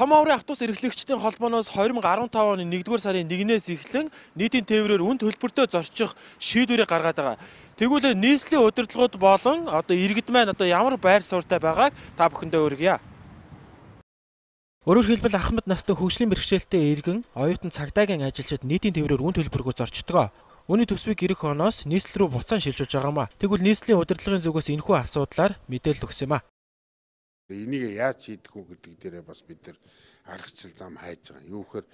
Том аврын автобус эрхлэгчдийн холбооноос 2015 оны 1-р сарын 1-ээс эхлэн нийтийн тээврээр үн төлбөртөө зорчих шийдвэрийг гаргаад байгаа. Тэгвэл нийслэлийн удирдлагууд болон одоо иргэд маань одоо ямар байр суурьтай байгааг та бүхэндээ өргөе. Өөрөөр хэлбэл Ахмад настан хөгжлийн бэрхшээлтэй иргэн оюутан цагдаагийн ажилчид нийтийн тээврээр үн төлбөргөө зорчдог. Үүний төсвийг ирэх оноос нийслэл рүү буцаан шилжүүлж байгаамаа. Тэгвэл нийслэлийн удирдлагын зүгээс энэхүү асуудлаар мэдээлэл өгсөн юм а. Энийг яаж шийдэх үү гэдэг дээрээ бас бид нар аргачлал зам хайж байгаа. Юу гэхээр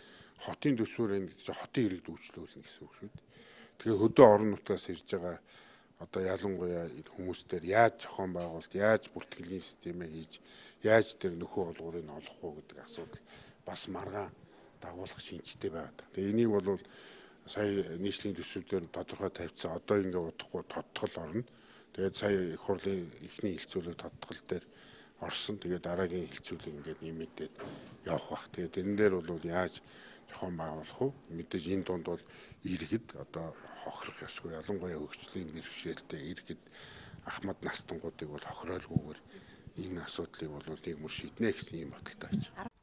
хотын төсвөр энэ гэж хотын иргэд үйлчлүүлнэ гэсэн үг шүү дээ. Тэгэхээр хөдөө орон нутгаас ирж байгаа одоо ялангуяа хүмүүстээр яаж зохион байгуулалт, яаж бүртгэлгийн системээ хийж, яаж тэр нөхөө олгуурыг олох уу гэдэг асуудал бас маргаан дагуулах шинжтэй байдаг. Тэгээ энийг бол сая нийслэлийн төсвүүдээр тодорхой тавьсан. Одоо ингээ удахгүй тодтгол орно. Тэгээд сая их хурлын эхний хилцүүлэг тодтгол дээр орсон. Тэгээд дараагийн хилцүүлэг ингээд нэмэгдээд явах бах. Тэгээд энэ дээр бол яаж зохион байгуулах вэ? Мэдээж энэ дунд бол иргэд одоо хохирох ёсгүй. Ялангуяа хөгжлийн бэрхшээлтэй иргэд ахмад настангуудыг бол хохироолгүйгээр энэ асуудлыг бол нэг мөр шийднэ гэсэн юм бодолтой байж.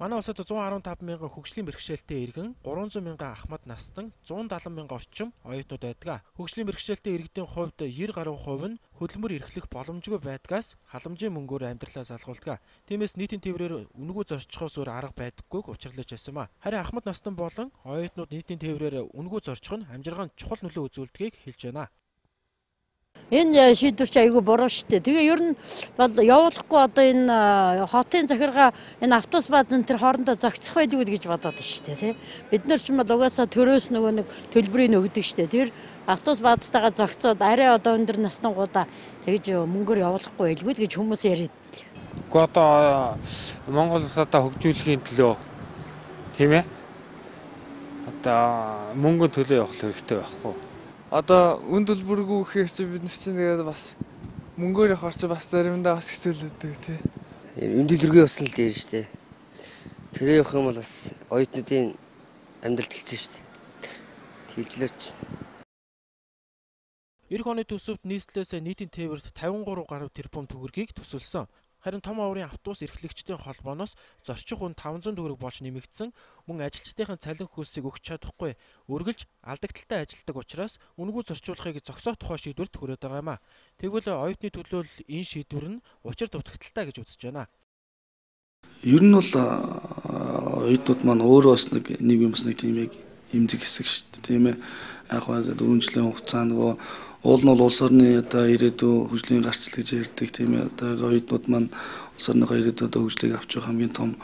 Манай улсад 115 мянган хөгжлийн бэрхшээлтэй иргэн 300 мянган ахмад настан 170 мянган орчим оюутнууд байдаг. Хөгжлийн бэрхшээлтэй иргэдийн хувьд 90 гаруй хувь нь хөдөлмөр эрхлэх боломжгүй байдгаас халамжийн мөнгөөр амьдралаа салгуулдаг. Тиймээс нийтийн тээврээр үнгүү зорчихоос өөр арга байдаггүйг учирлаж байсан ба. Харин ахмад настан болон оюутнууд нийтийн тээврээр үнгүү зорчих нь амжиргаанд чухал нөлөө үзүүлдгийг хэлж байна. Энэ шийдвэр чи айгүй буруу шүү дээ. Тэгээ ер нь бол явуулахгүй одоо энэ хотын захиргаа энэ автобус баазан тэр хоорондоо зогцох байдаг гэж бодоод шүү дээ тий. Бид нар ч юм бол угаасаа төрөөс нөгөө нэг төлбөрийг өгдөг шүү дээ. Тэр автобус баазтайгаа зогцоод арай одоо өндөр наснангуудаа тэгж мөнгөөр явуулахгүй байлгүй л гэж хүмүүс яриад. Гэхдээ одоо Монгол улсаа хөгжүүлэхийн төлөө тийм ээ. Одоо мөнгө төлөө явах хэрэгтэй байхгүй одоо үн төлбөргүй гэхээр чи бид нар чинь тэгээд бас мөнгөөр явахаар чи бас заримдаа бас хэцүүлээдэг тий. Үн төлбөргүй бас л дээр штэ. Тэгээ явах юм бол бас оюутнуудын амьдралд хэцүү штэ. Тэлжлэрч. Эх оны төсөвт нийслэлээс нийтийн тээвэрт 53 гаруй тэрбум төгрөгийг төсөлсөн. Харин том аврын автобус эрхлэгчдийн холбооноос зорчих үн 500 төгрөг болж нэмэгдсэн мөн ажилчдын цалин хөлсийг өгч чадахгүй үргэлж алдагдaltaй ажилтдаг учраас үнгүү зорчуулахыг зогсоох тухай шийдвэрт хүрээд байгаа юм а. Тэгвэл оюутны төлөөлөл энэ шийдвэр нь учир дутагдaltaй гэж үзэж байна. Ер нь бол оюутнууд маань өөрөө бас нэг нэг юм бас нэг тийм яг эмзэг хэсэг шүү дээ тийм ээ. Яг байгаа 4 жилийн хугацаанд нөгөө Уул нь бол улс орны одоо ирээдүйн хөгжлийн гарцл гэж ярьдаг тийм ээ. Одоо оюутнууд маань улс орныхоо ирээдүйн одоо хөгжлийг авч явах хамгийн том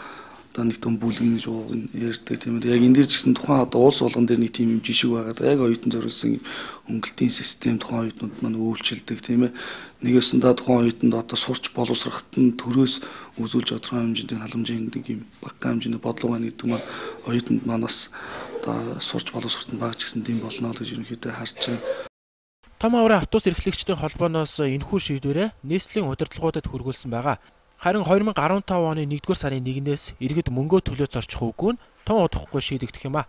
одоо нэг том бүлгэн гэж ууг нь ярьдаг тийм ээ. Яг энэ дээр ч гэсэн тухайн одоо улс болгон дээр нэг тийм юм жишг байгаа. Яг оюутан зориулсан хөнгөлтийн систем тухайн оюутнууд маань үйлчилдэг тийм ээ. Нэгээсэндээ тухайн оюутанд одоо сурч боловсрахт нь төрөөс үзүүлж тодорхой хэмжээний халамжийн нэг юм багахан хэмжээний бодлого байна гэдэг маань оюутанд маань бас одоо сурч боловсрохт нь багч гэсэн тийм болно л гэж ерөнхийдөө харж байгаа. Том аврын автобус эрхлэгчдийн холбооноос энэхүү шийдвэрээ нийслэлийн удирдлагуудад хүргүүлсэн байгаа. Харин 2015 оны 1-р сарын 1-ээс иргэд мөнгөө төлөө зорчих үгүй нь тун удахгүй шийдэгдэх юм а.